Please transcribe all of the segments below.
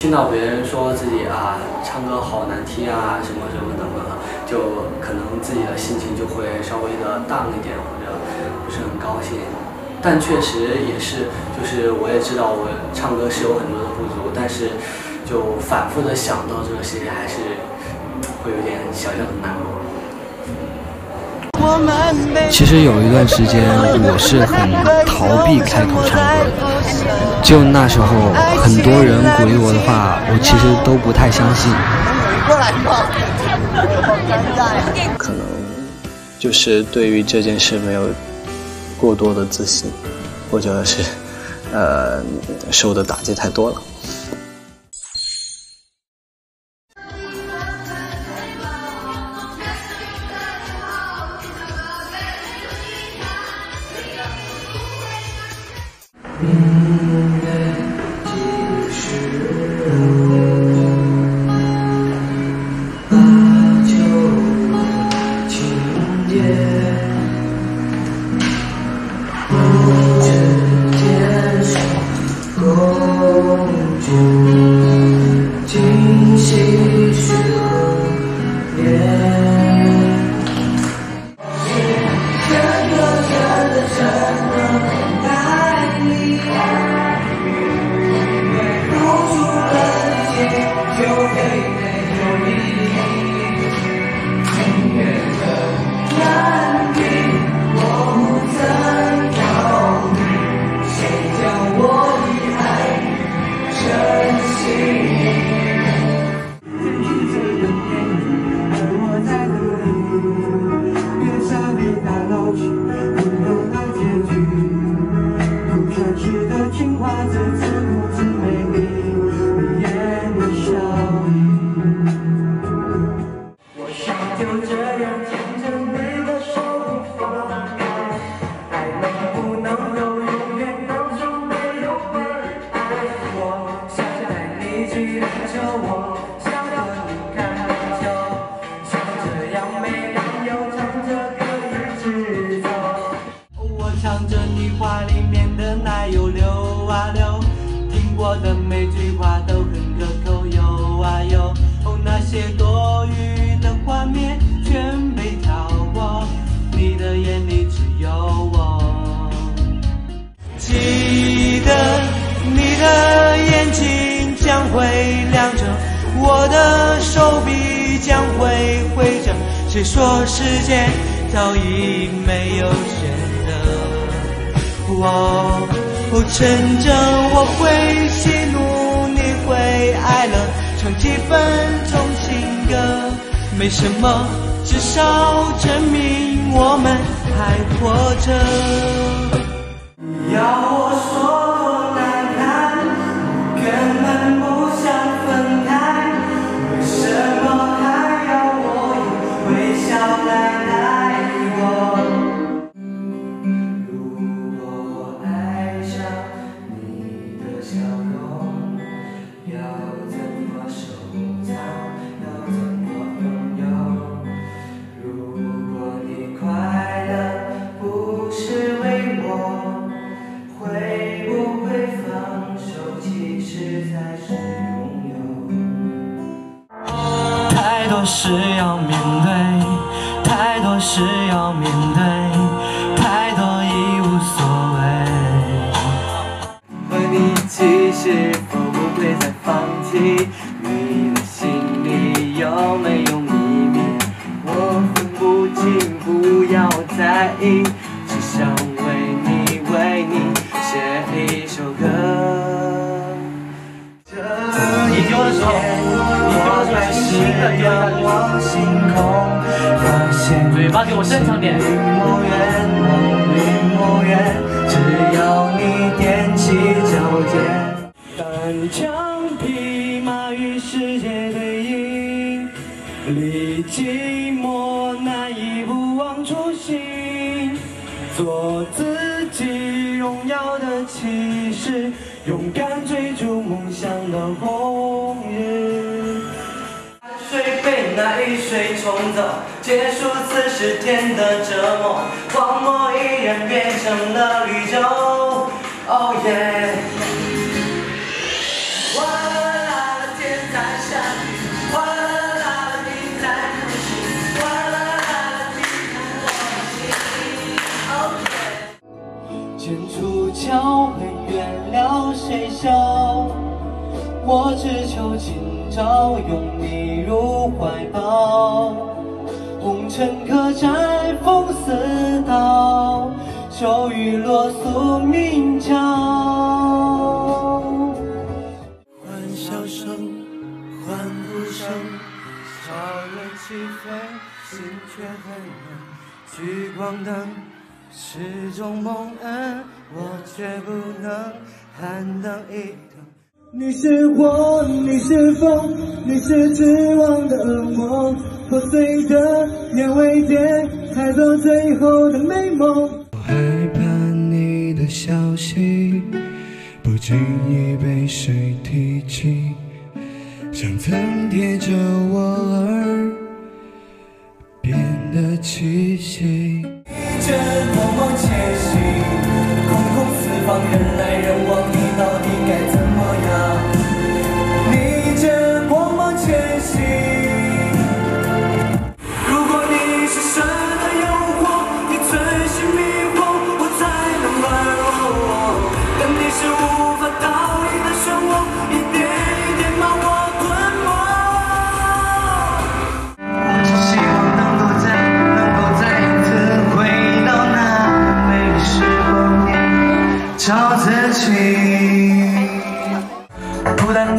听到别人说自己啊唱歌好难听啊什么什么等等的，就可能自己的心情就会稍微的 down 一点，或者不是很高兴。但确实也是，就是我也知道我唱歌是有很多的不足，但是就反复的想到这些，还是会有点小小的难过。其实有一段时间我是很逃避开口唱歌的，就那时候很多人鼓励我的话，我其实都不太相信。可能就是对于这件事没有过多的自信，或者是呃受的打击太多了。Mm-hmm. 就这样牵着你的手不放开，爱能不能够永远？当初没有爱，我想带你去远郊，我想和你看，就这样没有。谁说时间早已没有选择？我不趁着我会喜怒，你会哀乐，唱几分钟情歌，没什么，至少证明我们还活着。要太多事要面对，太多事要面对，太多已无所谓。和你一起，是否不会再放弃？嘴巴给我伸长点。离我远，离我远，只要你踮起脚尖。单枪匹马与世界对饮，离寂寞难以不忘初心。做自己荣耀的骑士，勇敢追逐梦想的红在雨水冲走结束四十天的折磨荒漠已然变成了绿洲哦耶哗啦啦天在下雨哗啦啦云在哭泣哗啦啦剑出鞘恩原谅谁笑我只求今朝拥你入怀抱。红尘客栈风似刀，秋雨落宿鸣叫。欢笑声，欢呼声，悄然起飞，心却很冷。聚光灯是种蒙恩，我却不能喊灯一灯。你是火，你是风，你是绝望的恶魔，破碎的眼尾点，带走最后的美梦。我害怕你的消息不经意被谁提起，像曾贴着我耳边的气息。逆着光芒前行，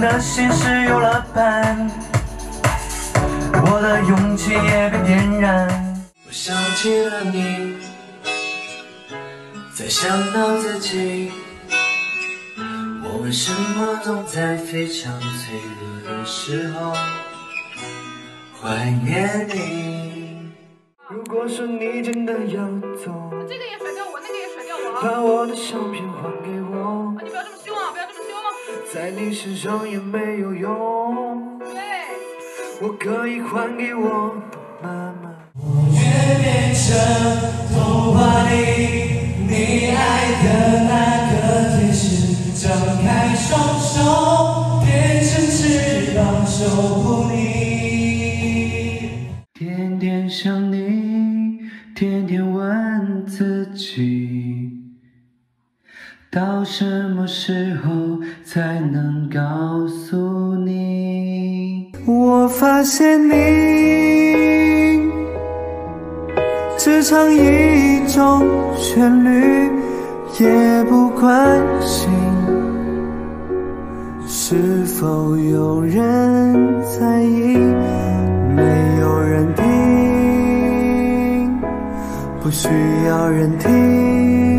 的心事有了伴，我的勇气也被点燃。我想起了你，再想到自己，我为什么总在非常脆弱的时候怀念你？如果说你真的要走，这个也甩掉我，那个也甩掉我。把我的相片还给我，在你身上也没有用。我可以还给我妈妈。我愿变成童话里你爱的那个天使，张开双手，变成翅膀守护到什么时候才能告诉你？我发现你只唱一种旋律，也不关心是否有人在意，没有人听，不需要人听。